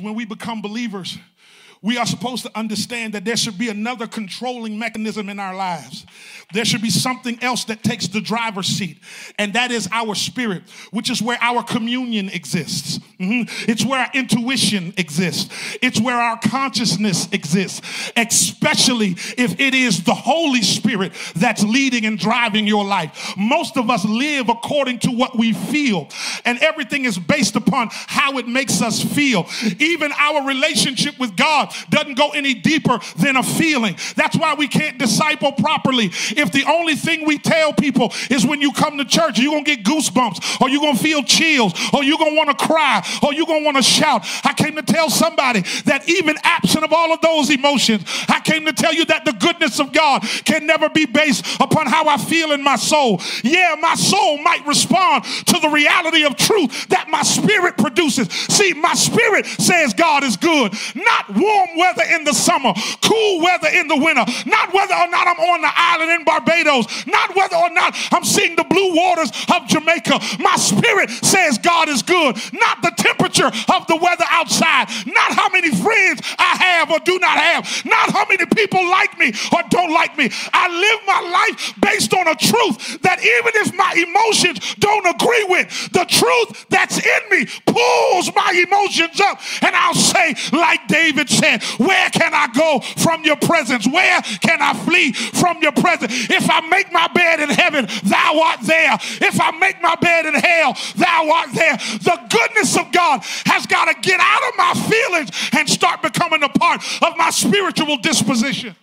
when we become believers, we are supposed to understand that there should be another controlling mechanism in our lives. There should be something else that takes the driver's seat, and that is our spirit, which is where our communion exists. Mm-hmm. It's where our intuition exists, it's where our consciousness exists, especially if it is the Holy Spirit that's leading and driving your life. Most of us live according to what we feel, and everything is based upon how it makes us feel. Even our relationship with God doesn't go any deeper than a feeling. That's why we can't disciple properly. If the only thing we tell people is when you come to church, you're going to get goosebumps, or you're going to feel chills, or you're going to want to cry, or you're going to want to shout. I came to tell somebody that even absent of all of those emotions, I came to tell you that the goodness of God can never be based upon how I feel in my soul. Yeah, my soul might respond to the reality of truth that my spirit produces. See, my spirit says God is good, not warm warm weather in the summer, cool weather in the winter, not whether or not I'm on the island in Barbados, not whether or not I'm seeing the blue waters of Jamaica. My spirit says God is good, not the temperature of the weather outside, not how many friends I have or do not have, not how many people like me or don't like me. I live my life based on a truth that even if my emotions don't agree with, the truth that's in me pulls my emotions up. And I'll say, like David said, where can I go from your presence? Where can I flee from your presence? If I make my bed in heaven, thou art there. If I make my bed in hell, thou art there. The goodness of God has got to get out of my feelings and start becoming a part of my spiritual disposition.